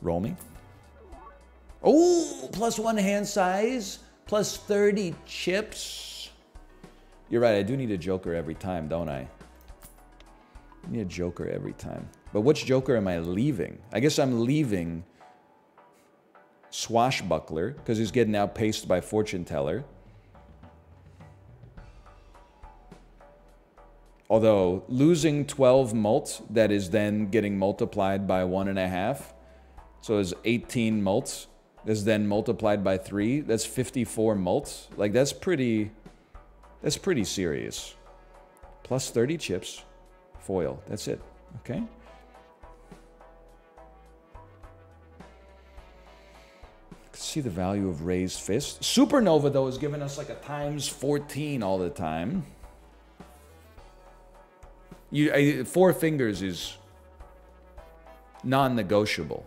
Roll me. Oh, plus one hand size, plus 30 chips. You're right, I do need a joker every time, don't I? I need a joker every time. But which joker am I leaving? I guess I'm leaving Swashbuckler, because he's getting outpaced by Fortune Teller. Although losing 12 mult, that is then getting multiplied by one and a half, so it's 18 mults. Is then multiplied by three. That's 54 mults. Like that's pretty, that's pretty serious. Plus 30 chips, foil. That's it. Okay. See the value of raised fist. Supernova though is giving us like a times 14 all the time. You I, four fingers is non-negotiable.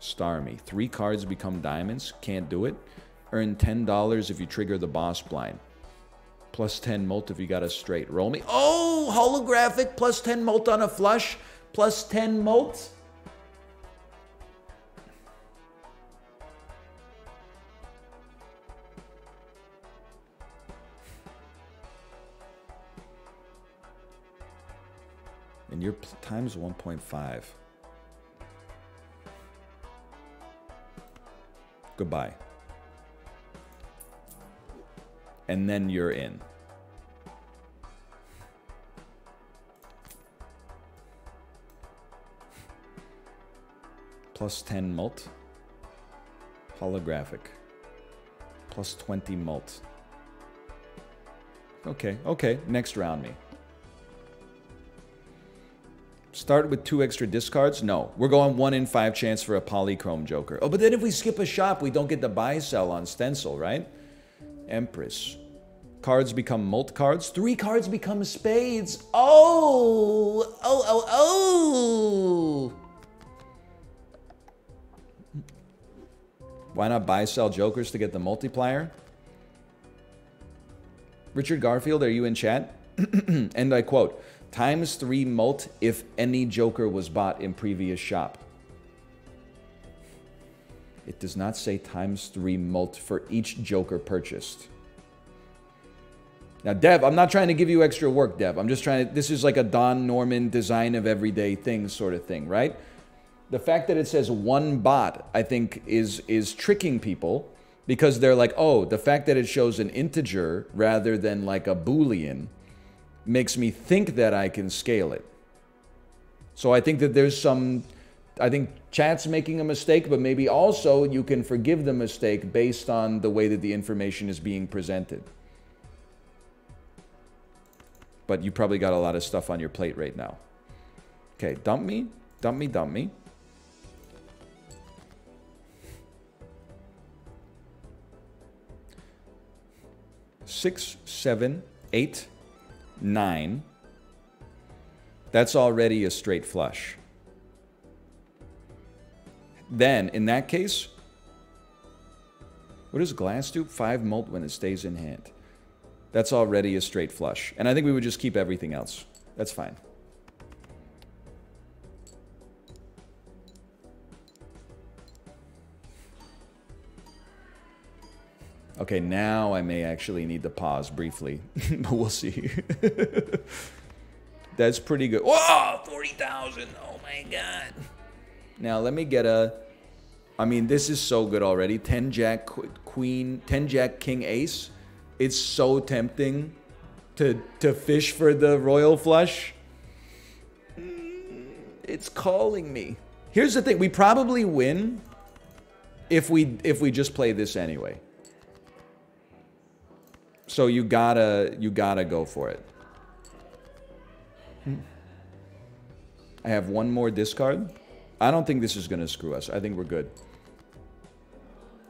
Star me. Three cards become diamonds. Can't do it. Earn $10 if you trigger the boss blind. Plus 10 mult if you got a straight. Roll me. Oh, holographic. Plus 10 mult on a flush. Plus 10 mult. And your times 1.5. Goodbye. And then you're in. Plus 10 mult. Holographic. Plus 20 mult. Okay, okay. Next round me. Start with two extra discards? No. We're going one in five chance for a polychrome joker. Oh, but then if we skip a shop, we don't get the buy sell on stencil, right? Empress. Cards become mult cards. Three cards become spades. Oh! Oh, oh, oh! Why not buy sell jokers to get the multiplier? Richard Garfield, are you in chat? and I quote, times three mult if any joker was bought in previous shop. It does not say times three mult for each joker purchased. Now, Dev, I'm not trying to give you extra work, Dev. I'm just trying to, this is like a Don Norman design of everyday things sort of thing, right? The fact that it says one bot, I think, is is tricking people because they're like, oh, the fact that it shows an integer rather than like a boolean makes me think that I can scale it. So I think that there's some, I think chat's making a mistake, but maybe also you can forgive the mistake based on the way that the information is being presented. But you probably got a lot of stuff on your plate right now. Okay, dump me, dump me, dump me. Six, seven, eight, nine. that's already a straight flush. Then, in that case, what does glass do? 5 mult when it stays in hand. That's already a straight flush. And I think we would just keep everything else. That's fine. Okay, now I may actually need to pause briefly, but we'll see. That's pretty good. Whoa, 40,000. Oh my God. Now let me get a, I mean, this is so good already. 10 Jack Queen, 10 Jack King Ace. It's so tempting to, to fish for the Royal Flush. Mm, it's calling me. Here's the thing, we probably win if we if we just play this anyway. So you gotta you gotta go for it. I have one more discard. I don't think this is gonna screw us. I think we're good.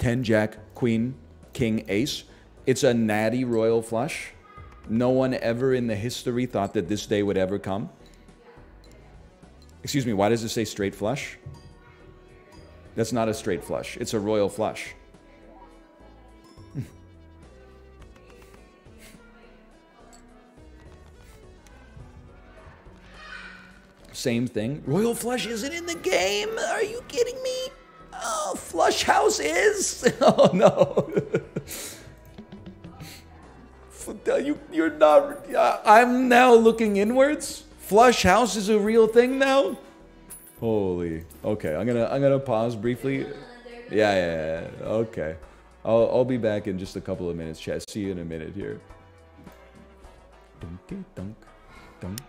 10 Jack, Queen, King, Ace. It's a natty royal flush. No one ever in the history thought that this day would ever come. Excuse me, why does it say straight flush? That's not a straight flush. It's a royal flush. Same thing. Royal Flush isn't in the game. Are you kidding me? Oh, Flush House is? Oh no. you, you're not. I'm now looking inwards. Flush House is a real thing now. Holy. Okay, I'm gonna I'm gonna pause briefly. Yeah, yeah, yeah. Okay. I'll I'll be back in just a couple of minutes, chat. See you in a minute here. Dunk, dunk, dunk.